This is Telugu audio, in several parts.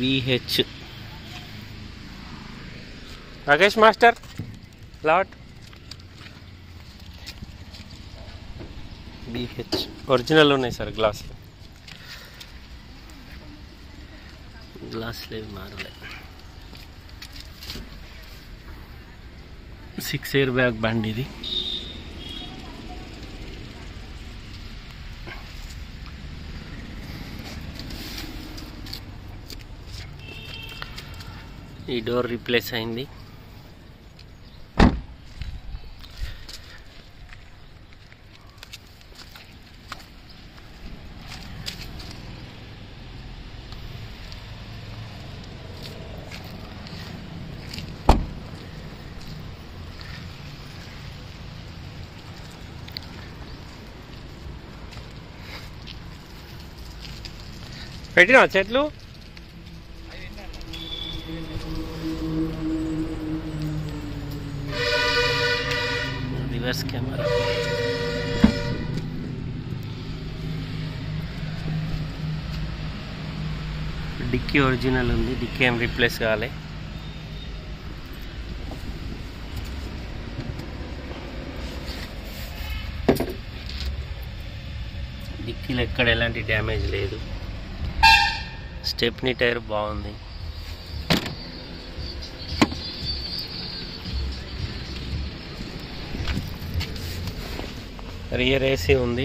BH Rakesh master lot BH original ఉన్నాయి సార్ గ్లాసులు గ్లాసులు ఏవి మారలే సిక్స్ ఇయర్ బ్యాగ్ బండి ఇది ఈ డోర్ రీప్లేస్ అయింది. పెట్టినా చెట్లు? Reverse కెమెరా డిక్కీ ఒరిజినల్ ఉంది. డిక్కీ ఏం రీప్లేస్ కావాలి. డిక్కీలో ఎక్కడ ఎలాంటి డ్యామేజ్ లేదు. స్టెప్నీ టైర్ బాగుంది. రియర్ ఏసీ ఉంది.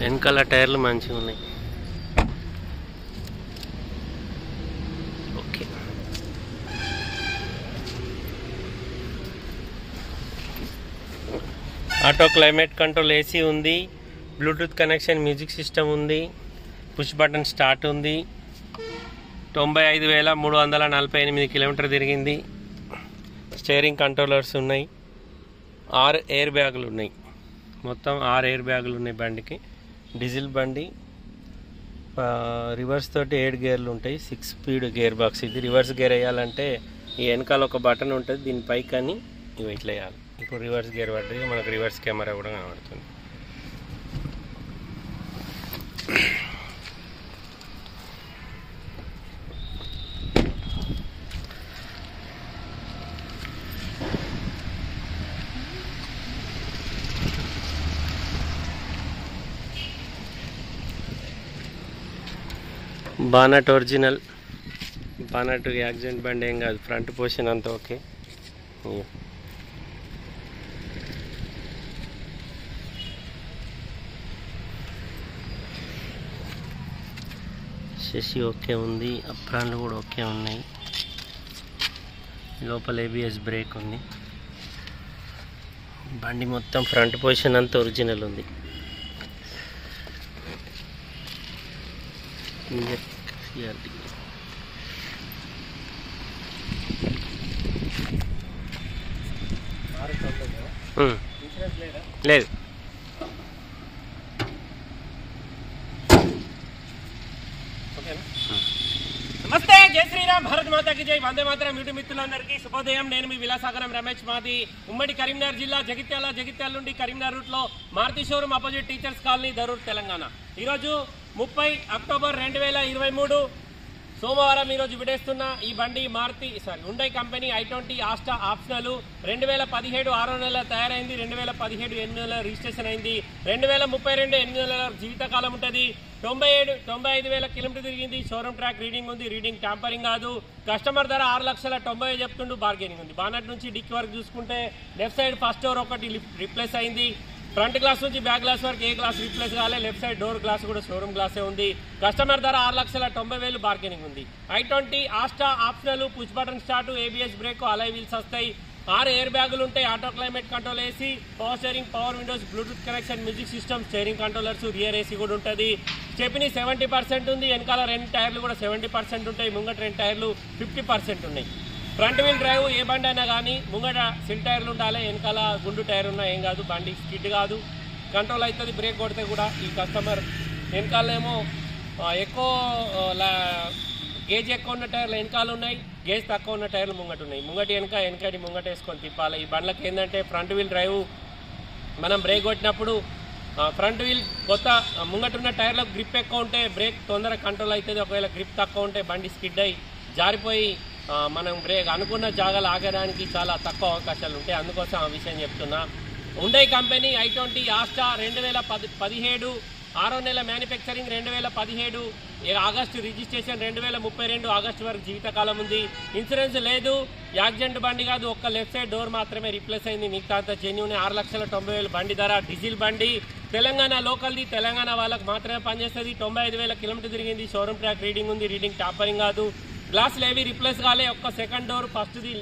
వెనకాల టైర్లు మంచిగా ఉన్నాయి. Okay. Auto climate control AC ఉంది. బ్లూటూత్ కనెక్షన్ మ్యూజిక్ సిస్టమ్ ఉంది. పుష్ బటన్ స్టార్ట్ ఉంది. తొంభై ఐదు వేల మూడు వందల నలభై ఎనిమిది కిలోమీటర్ తిరిగింది. స్టేరింగ్ కంట్రోలర్స్ ఉన్నాయి. ఆరు ఎయిర్ బ్యాగులు ఉన్నాయి. మొత్తం ఆరు ఎయిర్ బ్యాగులు ఉన్నాయి బండికి. డీజిల్ బండి రివర్స్ తోటి ఏడు గేర్లు ఉంటాయి. Six speed gear box. ఇది రివర్స్ గేర్ వేయాలంటే ఈ వెనకాల ఒక బటన్ ఉంటుంది. దీని పైకి అని ఇవి ఇట్లా వేయాలి. ఇప్పుడు రివర్స్ గేర్ పడ్డది. మనకు రివర్స్ కెమెరా కూడా కనబడుతుంది. Bonnet original. బానట్ యాక్సిడెంట్ బండి ఏం కాదు ఫ్రంట్ పోషన్ అంతా ఓకే. శశి ఓకే ఉంది అప్రాన్లు కూడా ఓకే ఉన్నాయి. లోపల ఏబిఎస్ బ్రేక్ ఉంది. బండి మొత్తం ఫ్రంట్ పొజిషన్ అంతా ఒరిజినల్ ఉంది. ఇంజన్ సిఆర్డి లేదు. నమస్తే జై శ్రీరామ్ భారత్ మాతాకి జై. వందే మాతరం యూట్యూబ్ మిత్రులందరికీ శుభోదయం. నేను మీ విలాసాగరం రమేష్ మాది. ఉమ్మడి కరీంనగర్ జిల్లా జగిత్యాల జగిత్యాల నుండి కరీంనగర్ రూట్లో Maruti showroom opposite teachers colony Darur Telangana. ఈరోజు ముప్పై అక్టోబర్ రెండు వేల ఇరవై మూడు సోమవారం ఈరోజు విడేస్తున్న ఈ బండి మారుతి సారీ ఉండే company I twenty Asta optional రెండు వేల పదిహేడు ఆరో నెలల తయారైంది రెండు వేల పదిహేడు ఎనిమిది నెలల రిజిస్ట్రేషన్ అయింది రెండు వేల ముప్పై రెండు ఎనిమిది నెలల జీవితకాలం ఉంటుంది. తొంభై ఏడు తొంభై ఐదు వేల కిలోమీటర్ తిరిగింది షోరూమ్ ట్రాక్ రీడింగ్ ఉంది రీడింగ్ ట్యాంపరింగ్ కాదు. కస్టమర్ ధర ఆరు లక్షల తొంభై చెప్తుండు బార్గెనింగ్ ఉంది. బానట్ నుంచి డిక్కి వరకు చూసుకుంటే లెఫ్ట్ సైడ్ ఫస్ట్ డోర్ ఒకటి రిప్లేస్ అయింది. ఫ్రంట్ గ్లాస్ నుంచి బ్యాక్ గ్లాస్ వరకు ఏ గ్లాస్ రీప్లేస్ కాలే లెఫ్ట్ సైడ్ డోర్ గ్లాస్ కూడా షోరూమ్ గ్లాసే ఉంది. కస్టమర్ ధర ఆరు లక్షల తొంభై వేలు బార్గెనింగ్ ఉంది. I twenty Asta optional push button start ABS brake alloy wheels వస్తాయి. ఆరు ఎయిర్ బ్యాగులు ఉంటాయి auto climate control AC power steering power windows bluetooth connection music system steering controllers rear AC కూడా ఉంటుంది. స్టెప్ని సెవెంటీ పర్సెంట్ ఉంది వెనకాల రెండు టైర్లు కూడా సెవెంటీ పర్సెంట్ ఉంటాయి ముంగట రెండు టైర్లు ఫిఫ్టీ పర్సెంట్ ఉన్నాయి. ఫ్రంట్ వీల్ డ్రైవ్ ఏ బండి అయినా కానీ ముంగట సిల్ టైర్లు ఉండాలి వెనకాల గుండు టైర్ ఉన్నా ఏం కాదు బండి స్కిడ్ కాదు. కంట్రోల్ అవుతుంది బ్రేక్ కొడితే కూడా ఈ కస్టమర్. వెనకాలేమో ఎక్కువ లా- గేజ్ ఎక్కువ ఉన్న టైర్లు వెనకాల ఉన్నాయి గేజ్ తక్కువ ఉన్న టైర్లు ముంగట ఉన్నాయి. ముంగటి వెనక వెనకటి ముంగట వేసుకొని తిప్పాలి. ఈ బండ్లకి ఏంటంటే ఫ్రంట్ వీల్ డ్రైవ్ మనం బ్రేక్ కొట్టినప్పుడు ఫ్రంట్ వీల్ కొత్త ముంగటున్న టైర్లకు గ్రిప్ ఎక్కువ ఉంటే బ్రేక్ తొందరగా కంట్రోల్ అవుతుంది ఒకవేళ గ్రిప్ తక్కువ ఉంటే బండి స్కిడ్ అయ్యి జారిపోయి మనం బ్రేక్ అనుకున్న జాగాలు ఆగడానికి చాలా తక్కువ అవకాశాలు ఉంటాయి. అందుకోసం ఆ విషయం చెప్తున్నా. ఉండే కంపెనీ ఐ ట్వంటీ ఆస్టా రెండు వేల పది పదిహేడు ఆరో నెల మ్యానుఫ్యాక్చరింగ్ రెండు వేల పదిహేడు ఆగస్టు రిజిస్ట్రేషన్ రెండు వేల ముప్పై రెండు ఆగస్టు వరకు జీవితకాలం ఉంది. ఇన్సూరెన్స్ లేదు. యాక్సిడెంట్ బండి కాదు. ఒక్క లెఫ్ట్ సైడ్ డోర్ మాత్రమే రిప్లేస్ అయింది. మిగతా అంతా జెన్యున్ ఆరు లక్షల తొంభై వేలు బండి ధర డీజిల్ బండి. తెలంగాణ లోకల్ది తెలంగాణ వాళ్ళకి మాత్రమే పనిచేస్తుంది. తొంభై ఐదు వేల కిలోమీటర్ తిరిగింది. షోరూమ్ ట్రాక్ రీడింగ్ ఉంది. రీడింగ్ టాపరింగ్ కాదు. గ్లాసులు ఏవి రిప్లేస్ కాలే ఒక్క సెకండ్ డోర్ ఫస్ట్ది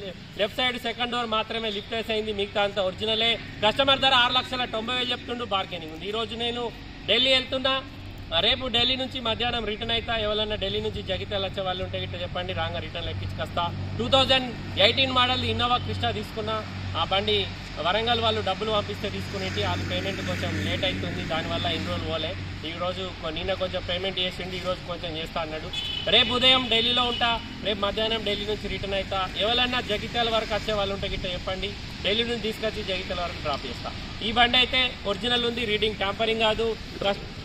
లెఫ్ట్ సైడ్ సెకండ్ డోర్ మాత్రమే రిప్లేస్ అయింది. మిగతా అంతా ఒరిజినలే. కస్టమర్ ధర ఆరు లక్షల తొంభై వేలు చెప్తుండు బార్గెనింగ్ ఉంది. ఈరోజు నేను ఢిల్లీ వెళ్తున్నా. రేపు ఢిల్లీ నుంచి మధ్యాహ్నం రిటర్న్ అవుతా ఎవరన్నా ఢిల్లీ నుంచి జగిత్యాల వచ్చే వాళ్ళు ఉంటే ఇట్లా చెప్పండి. రాంగా return లెక్కించుకొస్తా. Two thousand eighteen model Innova Krishna తీసుకున్నా. ఆ బండి వరంగల్ వాళ్ళు డబ్బులు పంపిస్తే తీసుకునేటి అది పేమెంట్ కొంచెం లేట్ అవుతుంది దానివల్ల ఇన్ని రోజులు పోలే ఈరోజు నిన్న కొంచెం పేమెంట్ చేసిండి ఈరోజు కొంచెం చేస్తా అన్నాడు. రేపు ఉదయం ఢిల్లీలో ఉంటా రేపు మధ్యాహ్నం ఢిల్లీ నుంచి రిటర్న్ అవుతా ఎవరైనా జగిత్యాల వరకు వచ్చే వాళ్ళు ఉంటే గిట్ట చెప్పండి. ఢిల్లీ నుంచి తీసుకొచ్చి జగిత్యాల వరకు డ్రాప్ చేస్తా. ఈ బండి అయితే ఒరిజినల్ ఉంది రీడింగ్ ట్యాంపరింగ్ కాదు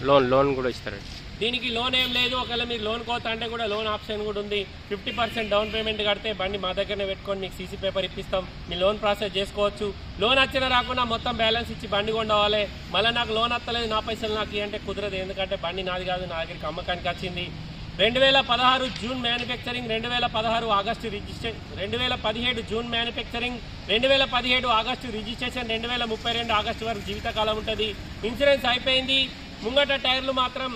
లోన్ లోన్ కూడా ఇస్తారండి. దీనికి లోన్ ఏం లేదు. ఒకవేళ మీరు లోన్ కోత అంటే కూడా లోన్ ఆప్షన్ కూడా ఉంది. ఫిఫ్టీ పర్సెంట్ డౌన్ పేమెంట్ కడితే బండి మా దగ్గరనే పెట్టుకొని మీకు సీసీ పేపర్ ఇప్పిస్తాం. మీ లోన్ ప్రాసెస్ చేసుకోవచ్చు. లోన్ వచ్చినా రాకుండా మొత్తం బ్యాలెన్స్ ఇచ్చి బండి కొండవాలి మళ్ళీ నాకు లోన్ వస్తలేదు నా పైసలు నాకు అంటే కుదరదు. ఎందుకంటే బండి నాది కాదు నా దగ్గరికి అమ్మకానికి వచ్చింది. రెండు వేల పదహారు జూన్ మ్యానుఫ్యాక్చరింగ్ రెండు వేల పదహారు ఆగస్టు రిజిస్ట్రేషన్ రెండు వేల పదిహేడు జూన్ మ్యానుఫ్యాక్చరింగ్ రెండు వేల పదిహేడు ఆగస్టు రిజిస్ట్రేషన్ రెండు వేల ముప్పై రెండు ఆగస్టు వరకు జీవితకాలం ఉంటుంది. ఇన్సూరెన్స్ అయిపోయింది. ముంగట టైర్లు మాత్రం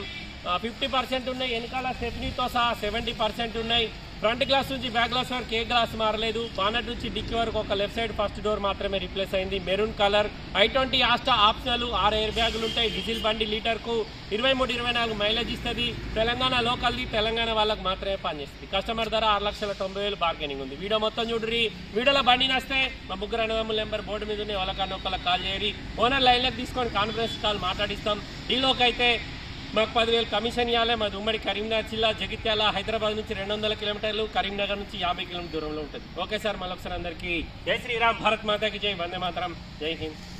ఫిఫ్టీ పర్సెంట్ ఉన్నాయి. వెనకాల స్టెఫ్నీతో సహా సెవెంటీ పర్సెంట్ ఉన్నాయి. ఫ్రంట్ గ్లాస్ నుంచి బ్యాక్ గ్లాస్ వరకు ఏ గ్లాస్ మారలేదు. బానట్ నుంచి డిక్కీ వరకు ఒక లెఫ్ట్ సైడ్ ఫస్ట్ డోర్ మాత్రమే రిప్లేస్ అయింది. Maroon colour I twenty Asta optional ఆరు ఎయిర్ బ్యాగులు ఉంటాయి. డీజిల్ బండి లీటర్కు ఇరవై మూడు ఇరవై నాలుగు మైలేజ్ ఇస్తుంది. తెలంగాణ లోకల్ది తెలంగాణ వాళ్ళకి మాత్రమే పనిచేస్తుంది కస్టమర్ ధర ఆరు లక్షల తొంభై వేలు బార్గెనింగ్ ఉంది. వీడియో మొత్తం చూడరి. వీడియోలో బండి నస్తే మా ముగ్గురు అన్నదమ్ముల నెంబర్ బోర్డు మీద ఉన్నాయి వాళ్ళకన్నా ఒకళ్ళకి కాల్ చేయరి ఓనర్ లైన్లోకి తీసుకొని కాన్ఫరెన్స్ కాల్ మాట్లాడిస్తాం. డీలోకి అయితే మాకు పదివేలు కమిషన్ ఇవ్వాలి. మాది ఉమ్మడి కరీంనగర్ జిల్లా జగిత్యాల హైదరాబాద్ నుంచి రెండు వందల కిలోమీటర్లు కరీంనగర్ నుంచి యాభై కిలోమీటర్ దూరంలో ఉంటుంది. ఓకే సార్ మళ్ళొకసారి అందరికీ జై శ్రీరామ్. భారత్ మాతాకి జై వందే మాతరం. జై హింద్.